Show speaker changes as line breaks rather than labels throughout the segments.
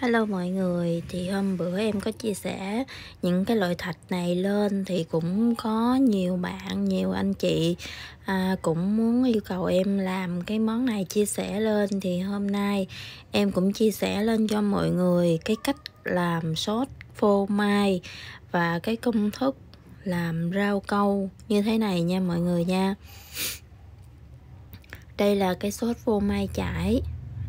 Hello mọi người, thì hôm bữa em có chia sẻ những cái loại thạch này lên thì cũng có nhiều bạn, nhiều anh chị à, cũng muốn yêu cầu em làm cái món này chia sẻ lên thì hôm nay em cũng chia sẻ lên cho mọi người cái cách làm sốt phô mai và cái công thức làm rau câu như thế này nha mọi người nha. Đây là cái sốt phô mai chải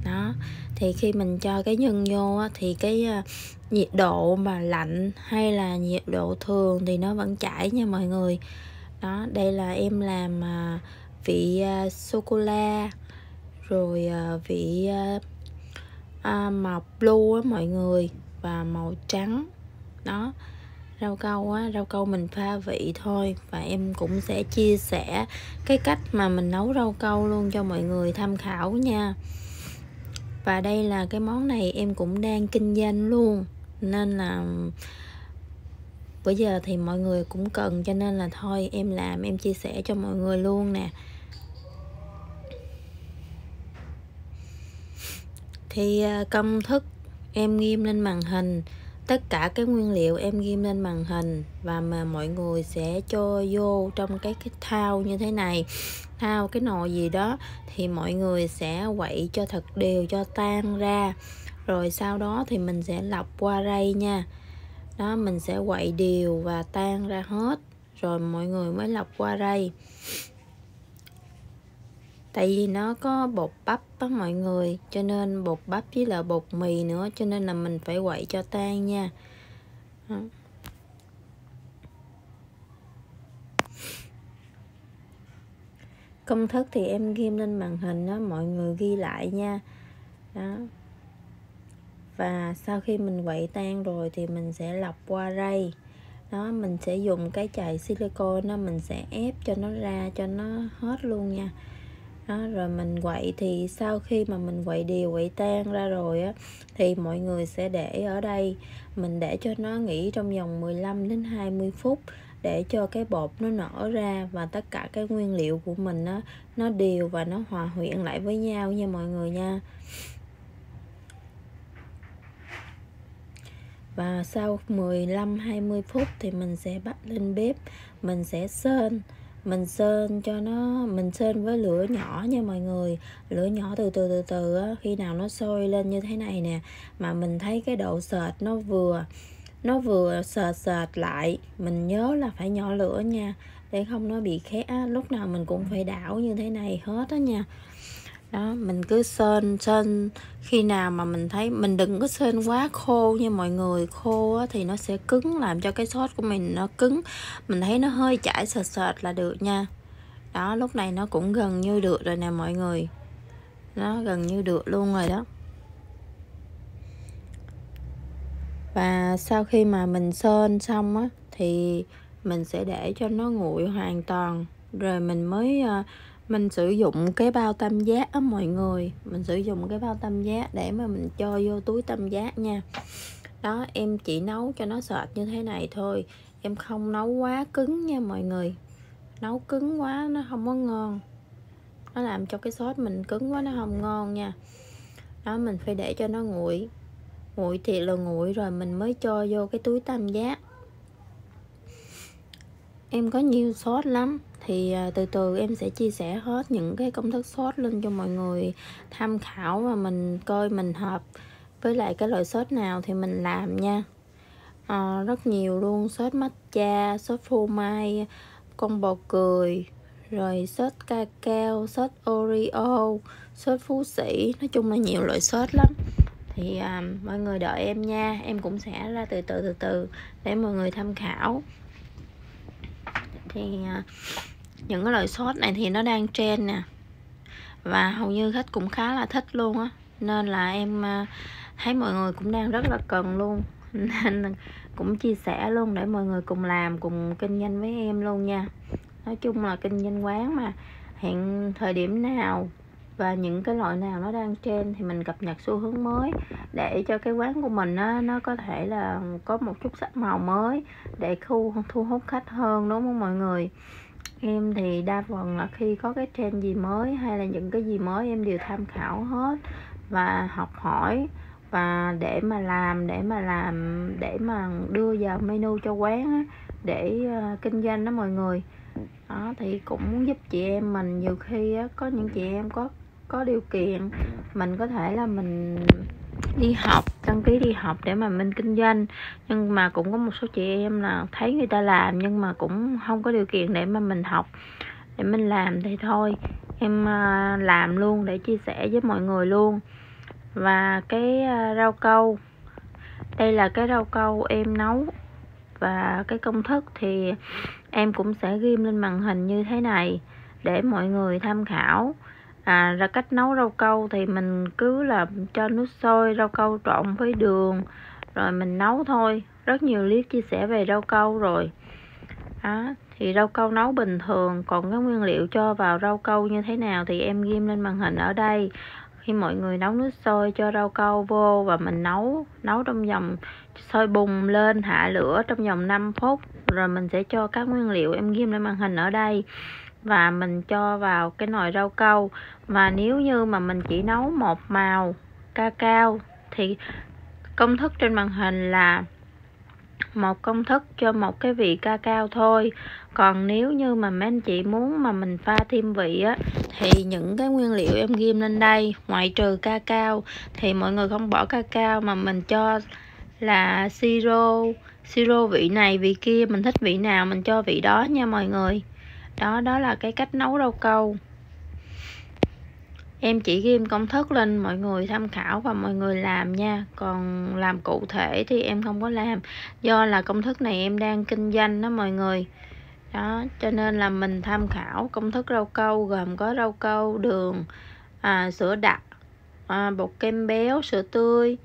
đó thì khi mình cho cái nhân vô á, thì cái uh, nhiệt độ mà lạnh hay là nhiệt độ thường thì nó vẫn chảy nha mọi người. Đó đây là em làm uh, vị à, uh, sô cô la rồi uh, vị uh, uh, màu blue á mọi người và màu trắng. Đó rau câu á rau câu mình pha vị thôi và em cũng sẽ chia sẻ cái cách mà mình nấu rau câu luôn cho mọi người tham khảo nha và đây là cái món này em cũng đang kinh doanh luôn. Nên là bây giờ thì mọi người cũng cần, cho nên là thôi, em làm, em chia sẻ cho mọi người luôn nè. Thì à, công thức em nghiêm lên màn hình tất cả cái nguyên liệu em ghim lên màn hình và mà mọi người sẽ cho vô trong cái cái thao như thế này. Thao cái nồi gì đó thì mọi người sẽ quậy cho thật đều, cho tan ra. Rồi sau đó thì mình sẽ lọc qua rây nha. Đó, mình sẽ quậy đều và tan ra hết. Rồi mọi người mới lọc qua rây tại vì nó có bột bắp đó mọi người, cho nên bột bắp với là bột mì nữa, cho nên là mình phải quậy cho tan nha. Đó. công thức thì em ghi lên màn hình đó mọi người ghi lại nha. Đó. Và sau khi mình quậy tan rồi thì mình sẽ lọc qua rây đó, mình sẽ dùng cái chày silicone đó mình sẽ ép cho nó ra cho nó hết luôn nha đó, rồi mình quậy thì sau khi mà mình quậy đều quậy tan ra rồi á thì mọi người sẽ để ở đây. Mình để cho nó nghỉ trong vòng 15 đến 20 phút để cho cái bột nó nở ra và tất cả cái nguyên liệu của mình nó nó đều và nó hòa quyện lại với nhau nha mọi người nha. Và sau 15 20 phút thì mình sẽ bắt lên bếp mình sẽ sên mình sên cho nó mình sên với lửa nhỏ nha mọi người. Lửa nhỏ từ từ từ từ á, khi nào nó sôi lên như thế này nè mà mình thấy cái độ sệt nó vừa nó vừa sệt sệt lại mình nhớ là phải nhỏ lửa nha để không nó bị khét lúc nào mình cũng phải đảo như thế này hết á nha đó mình cứ sơn sơn. Khi nào mà mình thấy mình đừng có sơn quá khô nha mọi người. Khô á, thì nó sẽ cứng làm cho cái sốt của mình nó cứng. Mình thấy nó hơi chảy sệt sệt là được nha. Đó lúc này nó cũng gần như được rồi nè mọi người. Nó gần như được luôn rồi đó. Và sau khi mà mình sơn xong á thì mình sẽ để cho nó nguội hoàn toàn. Rồi mình mới uh, mình sử dụng cái bao tam giác á mọi người. Mình sử dụng cái bao tam giác để mà mình cho vô túi tam giác nha. Đó, em chỉ nấu cho nó sệt như thế này thôi. Em không nấu quá cứng nha mọi người. Nấu cứng quá nó không có ngon. Nó làm cho cái sốt mình cứng quá nó không ngon nha. Đó, mình phải để cho nó nguội. Nguội thiệt là nguội rồi mình mới cho vô cái túi tam giác. Em có nhiều sốt lắm thì à, từ từ em sẽ chia sẻ hết những cái công thức sốt lên cho mọi người tham khảo và mình coi mình hợp với lại cái loại sốt nào thì mình làm nha. À, rất nhiều luôn sốt matcha sốt phô mai con bò cười rồi sốt cacao sốt oreo sốt phú sĩ. Nói chung là nhiều loại sốt lắm. Thì à, mọi người đợi em nha. Em cũng sẽ ra từ từ từ từ để mọi người tham khảo. Thì à, những cái loại sốt này thì nó đang trend nè. Và hầu như khách cũng khá là thích luôn á. Nên là em à, thấy mọi người cũng đang rất là cần luôn. Nên cũng chia sẻ luôn để mọi người cùng làm, cùng kinh doanh với em luôn nha. Nói chung là kinh doanh quán mà. Hiện thời điểm nào và những cái loại nào nó đang trên thì mình cập nhật xu hướng mới để cho cái quán của mình nó nó có thể là có một chút sắc màu mới để thu thu hút khách hơn, đúng không mọi người? Em thì đa phần là khi có cái trend gì mới hay là những cái gì mới em đều tham khảo hết và học hỏi. Và để mà làm để mà làm để mà đưa vào menu cho quán á, để uh, kinh doanh đó mọi người. Đó thì cũng giúp chị em mình nhiều khi á, có những chị em có có điều kiện mình có thể là mình đi học đăng ký đi học để mà mình kinh doanh. Nhưng mà cũng có một số chị em là thấy người ta làm nhưng mà cũng không có điều kiện để mà mình học, để mình làm thì thôi. Em à, làm luôn để chia sẻ với mọi người luôn. Và cái à, rau câu, đây là cái rau câu em nấu. Và cái công thức thì em cũng sẽ ghim lên màn hình như thế này để mọi người tham khảo à ra cách nấu rau câu thì mình cứ là cho nước sôi rau câu trộn với đường rồi mình nấu thôi. Rất nhiều clip chia sẻ về rau câu rồi. À, thì rau câu nấu bình thường còn cái nguyên liệu cho vào rau câu như thế nào thì em ghim lên màn hình ở đây. Khi mọi người nấu nước sôi cho rau câu vô và mình nấu nấu trong vòng sôi bùng lên hạ lửa trong vòng 5 phút rồi mình sẽ cho các nguyên liệu em ghim lên màn hình ở đây và mình cho vào cái nồi rau câu và nếu như mà mình chỉ nấu một màu ca cao thì công thức trên màn hình là một công thức cho một cái vị ca cao thôi. Còn nếu như mà mấy anh chị muốn mà mình pha thêm vị á, thì những cái nguyên liệu em ghim lên đây, ngoại trừ ca cao, thì mọi người không bỏ ca cao mà mình cho là siro siro vị này, vị kia, mình thích vị nào mình cho vị đó nha mọi người đó đó là cái cách nấu rau câu. Em chỉ ghim công thức lên mọi người tham khảo và mọi người làm nha. Còn làm cụ thể thì em không có làm. Do là công thức này em đang kinh doanh đó mọi người. Đó cho nên là mình tham khảo công thức rau câu gồm có rau câu đường à, sữa đặc à, bột kem béo sữa tươi.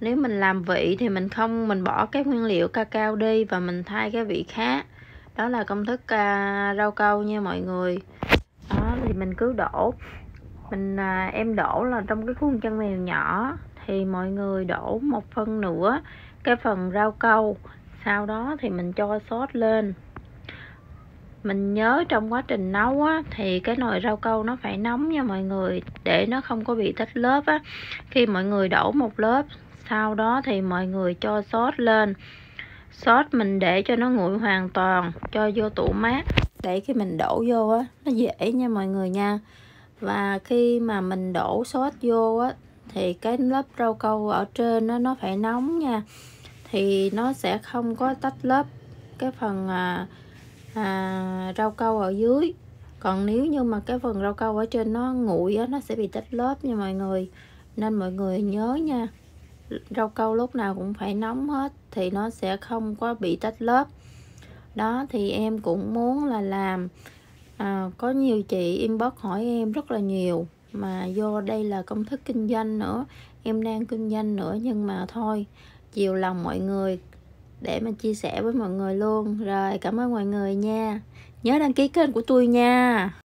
Nếu mình làm vị thì mình không mình bỏ cái nguyên liệu cacao đi và mình thay cái vị khác đó là công thức à, rau câu nha mọi người. Đó thì mình cứ đổ. Mình à, em đổ là trong cái khuôn chân mèo nhỏ. Thì mọi người đổ một phân nữa cái phần rau câu. Sau đó thì mình cho sốt lên. Mình nhớ trong quá trình nấu á, thì cái nồi rau câu nó phải nóng nha mọi người để nó không có bị tách lớp á. Khi mọi người đổ một lớp sau đó thì mọi người cho sốt lên sốt mình để cho nó nguội hoàn toàn cho vô tủ mát. Để khi mình đổ vô á nó dễ nha mọi người nha. Và khi mà mình đổ sốt vô á thì cái lớp rau câu ở trên nó nó phải nóng nha. Thì nó sẽ không có tách lớp cái phần à, à, rau câu ở dưới. Còn nếu như mà cái phần rau câu ở trên nó nguội á nó sẽ bị tách lớp nha mọi người. Nên mọi người nhớ nha rau câu lúc nào cũng phải nóng hết thì nó sẽ không có bị tách lớp. Đó thì em cũng muốn là làm à, có nhiều chị inbox hỏi em rất là nhiều mà do đây là công thức kinh doanh nữa em đang kinh doanh nữa nhưng mà thôi chiều lòng mọi người để mà chia sẻ với mọi người luôn. Rồi cảm ơn mọi người nha. Nhớ đăng ký kênh của tôi nha.